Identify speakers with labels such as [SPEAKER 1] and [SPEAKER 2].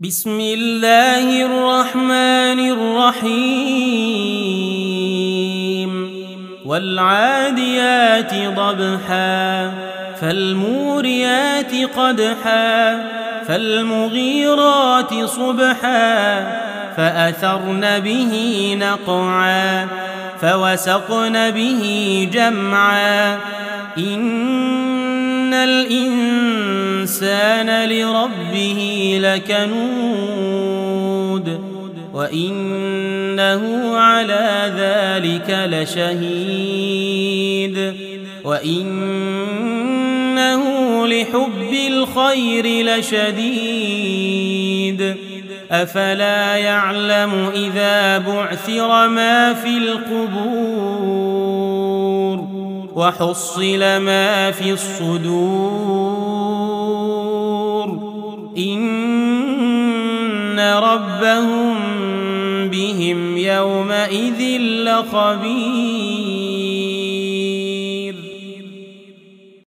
[SPEAKER 1] بسم الله الرحمن الرحيم. والعاديات ضبحا فالموريات قدحا فالمغيرات صبحا فأثرن به نقعا فوسقن به جمعا. إن الإنسان لربه لكنود وإنه على ذلك لشهيد وإنه لحب الخير لشديد. أفلا يعلم إذا بعثر ما في القبور وحصل ما في الصدور؟ إن ربهم بهم يومئذ لخبير.